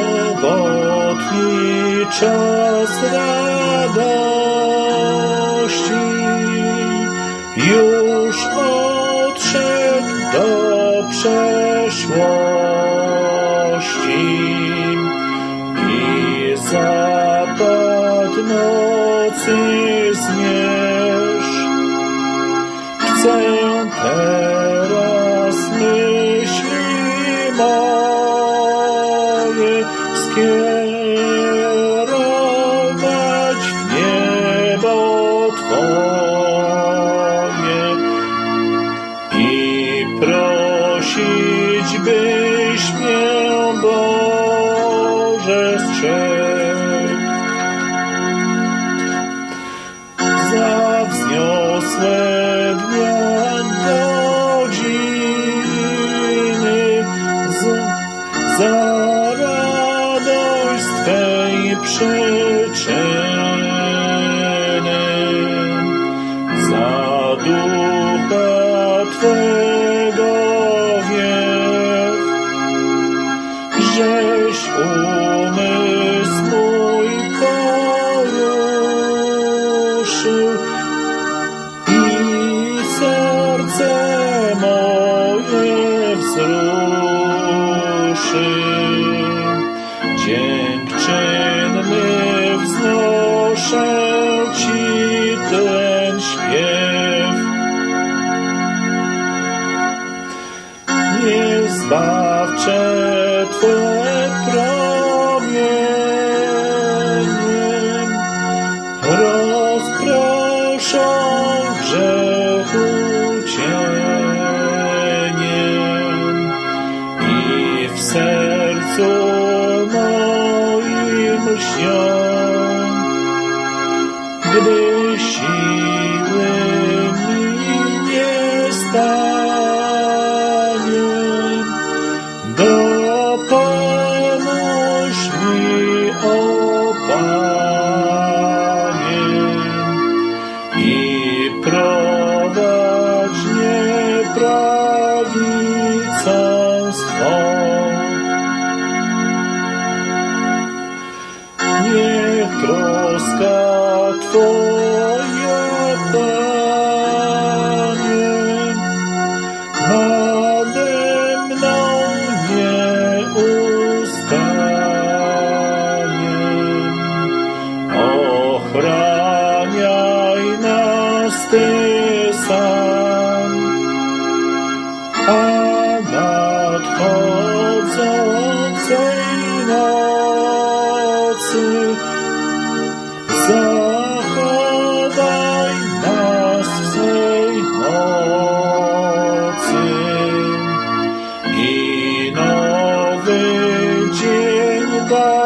Sobotni czas radości już odszedł do przeszłości i zapad nocy zmierz. Chcę teraz myśli moje skierować w niebo Twoje i prosić, byś Strzegł. Za wzniosłe dnia godziny, za, za radość Twej przyczyny, Dziękczynny wznoszę Ci ten śpiew. Niech zbawcze Twe promienie rozproszą grzechu i w moim lśnią, gdy siły mi nie stanie, dopomóż mi, o Panie, i prowadź mnie prawicą swą. Troska Twoja, Panie, nade mną nie ustanie. Ochraniaj nas Ty sam, a nadchodzące God.